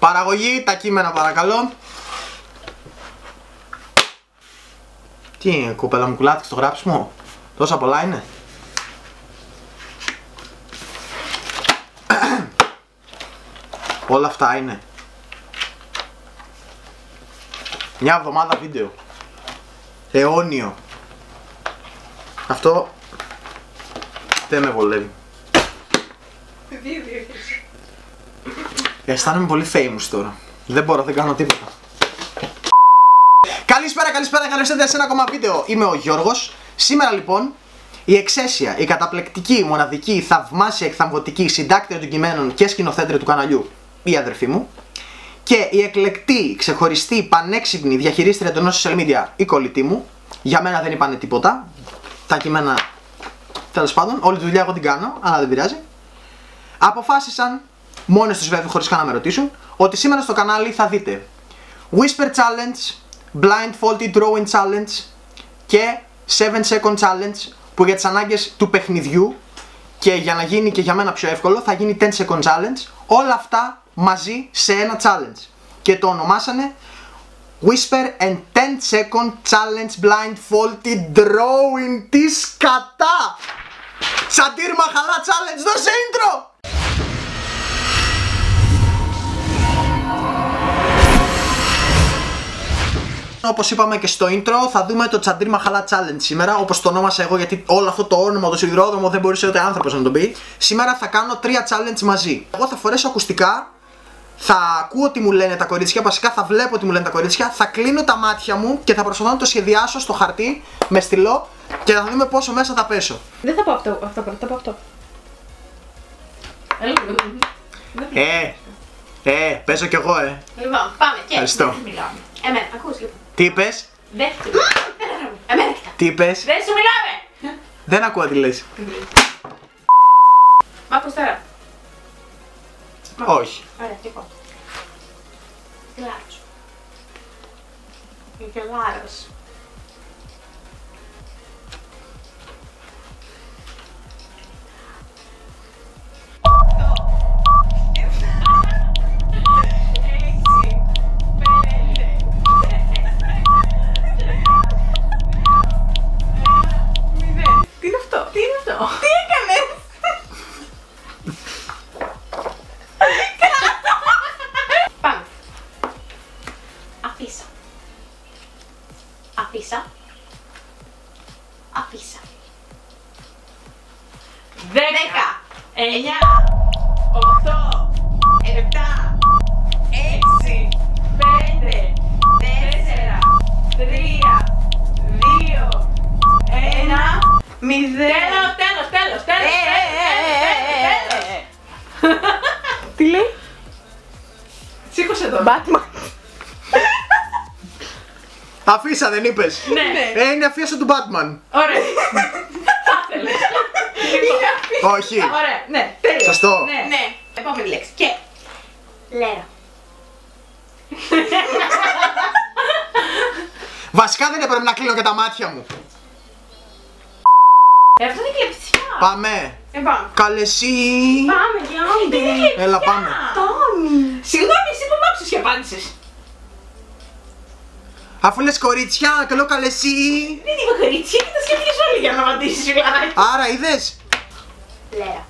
Παραγωγή, τα κείμενα παρακαλώ. Τι είναι, κοπέλα μου κουλάθηκε στο γράψιμο; Τόσα πολλά είναι; Όλα αυτά είναι. Μια εβδομάδα βίντεο. Αιώνιο. Αυτό δεν με βολεύει. Αισθάνομαι πολύ famous τώρα. Δεν μπορώ, δεν κάνω τίποτα. Καλησπέρα, καλησπέρα, καλώ ήρθατε σε ένα ακόμα βίντεο. Είμαι ο Γιώργος. Σήμερα λοιπόν η εξαίσια, η καταπληκτική, η μοναδική, η θαυμάσια, εκθαμβωτική συντάκτρια των κειμένων και σκηνοθέτρια του καναλιού, η αδερφή μου. Και η εκλεκτή, ξεχωριστή, πανέξυπνη διαχειρίστρια των social media, η κολλητή μου. Για μένα δεν είπανε τίποτα. Τα κείμενα, τέλος πάντων, όλη τη δουλειά εγώ την κάνω, αλλά δεν πειράζει. Αποφάσισαν, μόνες τους βέβαια, χωρίς καν να με ρωτήσουν, ότι σήμερα στο κανάλι θα δείτε Whisper Challenge, Blindfolded Drawing Challenge και 7 Second Challenge που για τις ανάγκες του παιχνιδιού και για να γίνει και για μένα πιο εύκολο θα γίνει 10 Second Challenge όλα αυτά μαζί σε ένα challenge και το ονομάσανε Whisper and 10 Second Challenge Blindfolded Drawing της κατά! Σαντήρ Μαχαλά Challenge, δώσε intro! Όπως είπαμε και στο intro, θα δούμε το Τσαντήρ Μαχαλά Challenge σήμερα. Όπως το ονόμασα εγώ, γιατί όλο αυτό το όνομα, το σιδηρόδρομο δεν μπορούσε ούτε άνθρωπος να τον πει. Σήμερα θα κάνω τρία challenge μαζί. Εγώ θα φορέσω ακουστικά, θα ακούω τι μου λένε τα κορίτσια, βασικά θα βλέπω τι μου λένε τα κορίτσια, θα κλείνω τα μάτια μου και θα προσπαθώ να το σχεδιάσω στο χαρτί με στυλό και θα δούμε πόσο μέσα θα πέσω. Δεν θα πω αυτό, αυτό πρώτα, θα πω αυτό. Ε, ε, παίζω κι εγώ, ε. Λοιπόν, πάμε και. Ευχαριστώ. Δεν σου μιλάμε. Εμένα, ακούς λοιπόν. Τι είπες, Δεν σου Εμένα κοιτά. τι είπες, Δεν σου μιλάμε. δεν ακούω τι λες. Αφήσα. Αφήσα. Αφήσα. Δέκα. Εννιά. Οχτώ. Επτά. Έξι. Πέντε. Τέσσερα. Τρία. Δύο. Ένα. Μηδέν. Τέλος, τέλος, τέλος, τέλος. τέλος, τέλος. Τι λέει; Σήκωσε το. Batman. Αφήσα, δεν είπες. Ναι. Ε, είναι αφίσα του Batman. Ωραία. Θα ήθελες. Λοιπόν, Όχι. Ωραία, ναι, τέλειο. Σωστό. Ναι. ναι. Επόμενη λέξη. Και. Λέρα. Βασικά δεν έπρεπε να κλείνω και τα μάτια μου. Ε, αυτό είναι κλεψιά. Πάμε. Ε, πάμε. Καλέ εσύ. Πάμε, Γιάννη. Έλα, πάμε. Τόμι. Συγγνώμη, εσύ που μ' άκουσες και απάντησες. Αφού λες κορίτσια, και λέω καλέ εσύ. Δεν είπα κορίτσι, και τα σκέφτηκες όλοι για να απαντήσεις, Ιωάννη. Άρα είδες; Λέρα.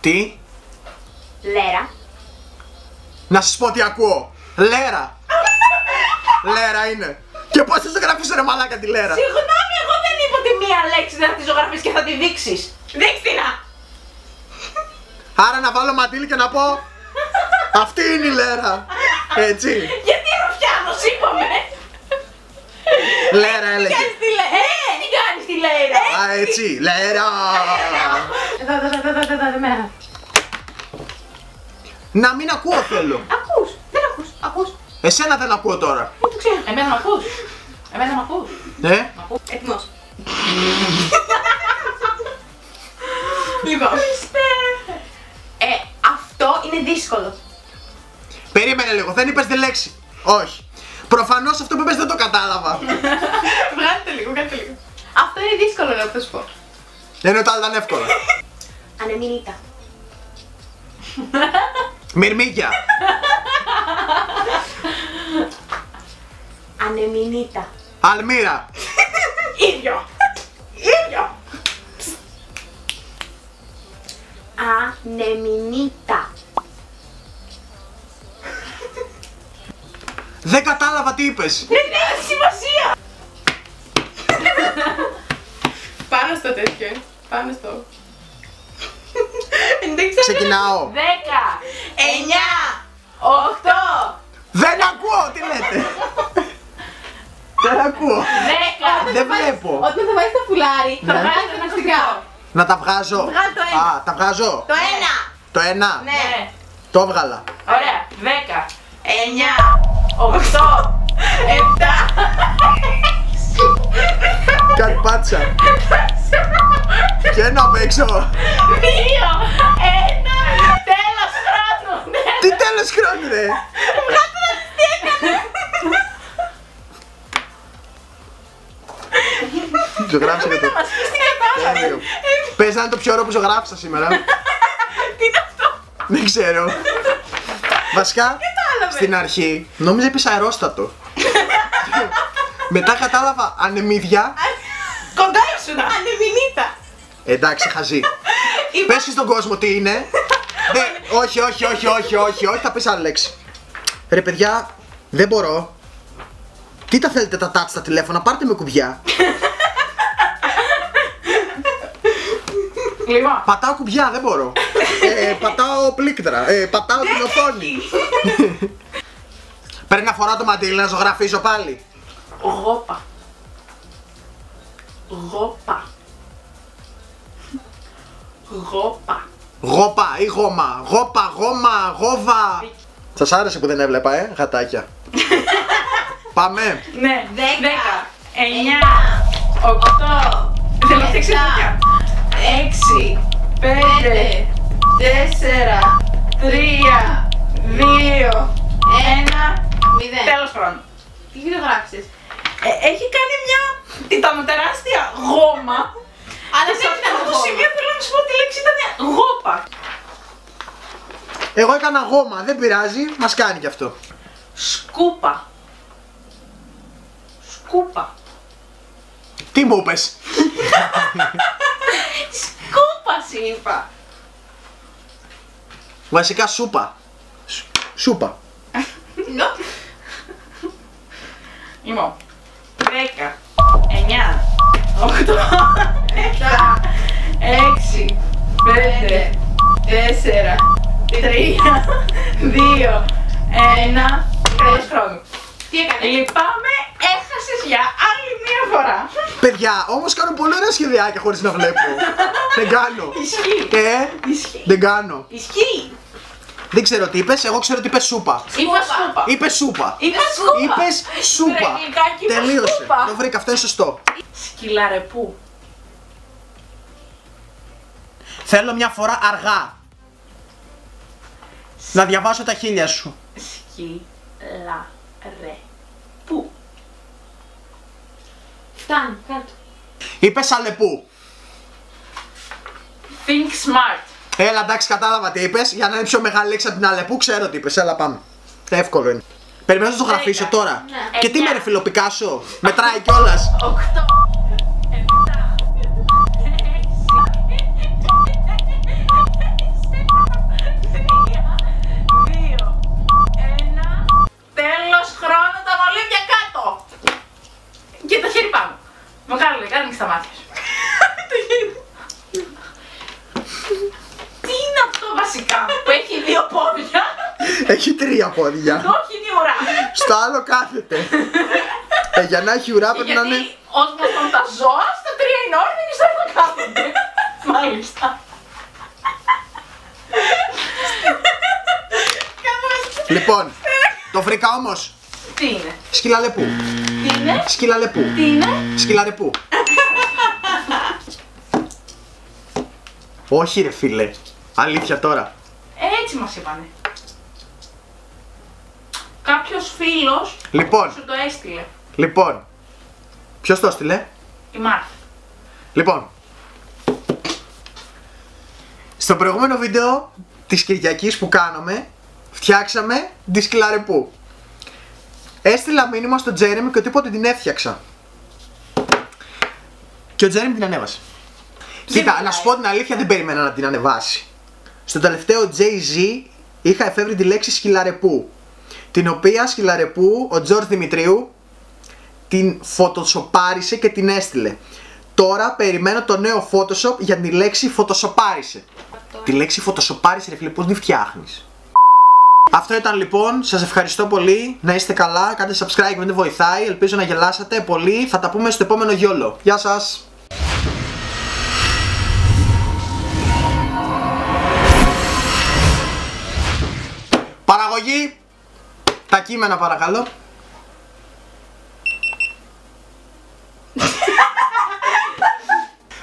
Τι; Λέρα. Να σας πω τι ακούω. Λέρα. Λέρα είναι. Και πώς θα το γράφεις ρε μαλάκα τη λέρα; Συγγνώμη, εγώ δεν είπα ότι μία λέξη δεν θα τη ζωγραφείς και θα τη δείξεις. Δείξτε να. Άρα να βάλω μαντήλι και να πω. Αυτή είναι η λέρα. Έτσι. Γιατί Ρουφιάνος είπαμε. Λέρα έλεγε. Κάνεις τη λέρα. Ε, τι κάνεις τη λέρα; Α, έτσι. Λέρα. Εδώ, εδώ, εδώ, εδώ, εδώ, εδώ, εμένα. Να μην ακούω θέλω. Ακούς, δεν ακούς, ακούς. Εσένα δεν ακούω τώρα. Πού το ξέρω. Εμένα μ' ακούς. Εμένα μ' ακούς. Ε. Έτοιμος. λοιπόν. Ε, αυτό είναι δύσκολο. Περίμενε λίγο, δεν είπες τη λέξη. Όχι. Προφανώς αυτό που είπες δεν το κατάλαβα. Βγάλτε λίγο, βγάλτε λίγο. Αυτό είναι δύσκολο να το σου πω. Ενώ το άλλο ήταν εύκολο. Ανεμινίτα. Μυρμήγκια. Ανεμινίτα. Αλμύρα. Ίδιο. Ίδιο. Ανεμινίτα. Δεν κατάλαβα τι είπες! Δεν έχει σημασία! Πάνω στο τέτοιο. Πάνω στο. Ξεκινάω. 10, 9, 8. Δεν ακούω τι λέτε. Δεν ακούω. 10. Δεν βλέπω. Όταν θα βάλει το φουλάρι, θα βγάλει τα ναυτικά. Να τα βγάζω. Βγάλω το ένα. Α, τα βγάζω. Το ένα. Το ένα. Ναι. ναι. Το έβγαλα. Ωραία. 10, 9, Οκτώ. Εφτά. Κάτι πάτησα. Και ένα απ' έξω. Δύο. Ένα. Τέλος χρόνου. Ναι. Τι τέλος χρόνου ρε. Βγάτρα τι έκανες. Ζωγράφησα και το... Πες να είναι το πιο ωραίο που ζωγράφησα σήμερα. Τι είναι αυτό; Δεν ξέρω. Βασικά στην αρχή νόμιζα είπες αερόστατο. Μετά κατάλαβα ανεμίδια. Κοντά ήσουν. Ανεμινίτα. Εντάξει, χαζή. Πες και στον κόσμο τι είναι. Δεν- όχι, όχι, όχι, όχι, όχι, όχι, θα πεις άλλη λέξη. Ρε παιδιά, δεν μπορώ. Τι τα θέλετε τα touch στα τηλέφωνα, πάρτε με κουμπιά. Λοιπόν. Πατάω κουμπιά, δεν μπορώ. ε, πατάω πλήκτρα, ε, πατάω την οθόνη. Ένα να φοράω το μαντήλι να ζωγραφίζω πάλι. Γόπα. Γόπα. Γόπα. Γόπα ή γόμα. Γόπα, γόμα, γόβα. Σας άρεσε που δεν έβλεπα, ε, γατάκια. Πάμε. Ναι, 10, 9, 8, Θέλω έξι, 5, 4, 3, 2, 1. Μηδέν. Τέλος χρόνου. Τι videogράφησες. Ε, έχει κάνει μια ήταν τεράστια γόμα. Αλλά σε δεν αυτό ήταν το γόμα. σημείο θέλω να σου πω ότι η λέξη ήταν γόπα. Εγώ έκανα γόμα, δεν πειράζει, μας κάνει κι αυτό. Σκούπα. Σκούπα. Τι μου είπες; Σκούπα σου είπα. Βασικά σούπα. Σ- Σούπα. Νο. Λοιπόν. Δέκα. Εννιά. Οκτώ. Επτά. Έξι. Πέντε. Τέσσερα. Τρία. Δύο. Ένα. Τέλος χρόνου. Τι έκανες; Λυπάμαι, έχασες για άλλη μία φορά. Παιδιά, όμως κάνω πολύ ωραία σχεδιάκια χωρίς να βλέπω. δεν κάνω. Ισχύει. Ε, Ισχύει. δεν κάνω. Ισχύει. Δεν ξέρω τι είπες, εγώ ξέρω τι είπες σούπα. Είπα σκούπα. Είπες σούπα. Είπα σκούπα. Είπες σούπα. Βρε, γλυκάκι, είπα Τελείωσε. σκούπα. Το βρήκα, αυτό είναι σωστό. Σκυλαρεπού. Θέλω μια φορά αργά. Να διαβάσω τα χίλια σου. Σκυλαρεπού. Φτάνει, κάτω. Είπες αλεπού. Think smart. Έλα, εντάξει, κατάλαβα τι είπες. Για να είναι πιο μεγάλη λέξη από την αλεπού, ξέρω τι είπες. Έλα, πάμε. Εύκολο είναι. Περιμένω να το γραφήσω Δέκα. τώρα. Ναι. Και τι Εννιά. με ρε φιλοπικάσο. Μετράει κιόλας. Οκτώ. Επτά. Τρία. Δύο. Ένα. Τέλος χρόνου τα μολύβια κάτω. Και το χέρι πάνω. Μεγάλο, άνοιξε τα μάτια σου. Το χέρι. Τι είναι αυτό βασικά που έχει δύο πόδια. Έχει τρία πόδια. Όχι είναι η ουρά. Στο άλλο κάθεται. ε, για να έχει ουρά πρέπει να Γιατί είναι. ως γνωστόν τα ζώα στα τρία είναι όρθια και στο άλλο κάθονται. Μάλιστα. Λοιπόν, το βρήκα όμως. Τι είναι, Σκυλαλεπού. τι είναι, Σκυλαλεπού. τι είναι; Σκυλαρεπού. Όχι ρε φίλε. Αλήθεια τώρα. Έτσι μας είπανε. Κάποιος φίλος Λοιπόν, σου το έστειλε. λοιπόν. Ποιος το έστειλε; Η Μάρθα. Λοιπόν. Στο προηγούμενο βίντεο της Κυριακής που κάναμε φτιάξαμε τη σκυλαρεπού. Έστειλα μήνυμα στον Τζέρεμι και ότι είπα ότι την έφτιαξα. Και ο Τζέρεμι την ανέβασε. Κοίτα, μιλάει. να σου πω την αλήθεια, δεν περίμενα να την ανεβάσει. Στο τελευταίο Jay-Z είχα εφεύρει τη λέξη σκυλαρεπού. Την οποία σκυλαρεπού ο Τζορτ Δημητρίου την φωτοσοπάρισε και την έστειλε. Τώρα περιμένω το νέο Photoshop για τη λέξη φωτοσοπάρισε. Τη λέξη φωτοσοπάρισε ρε φίλε, πώς τη φτιάχνεις; Αυτό ήταν λοιπόν, σας ευχαριστώ πολύ, να είστε καλά, κάντε subscribe αν δεν βοηθάει, ελπίζω να γελάσατε πολύ, θα τα πούμε στο επόμενο γιόλο. Γεια σας! Παραγωγή, τα κείμενα παρακαλώ.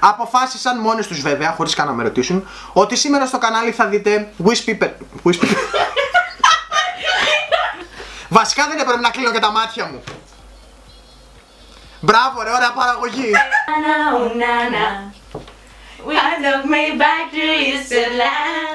Αποφάσισαν μόνοι τους βέβαια, χωρίς καν να με ρωτήσουν, ότι σήμερα στο κανάλι θα δείτε Wish People... Wish People... Βασικά δεν έπρεπε να κλείνω και τα μάτια μου. Μπράβο ρε, ωραία παραγωγή. Nana, oh, nana. I took me back to Islanda.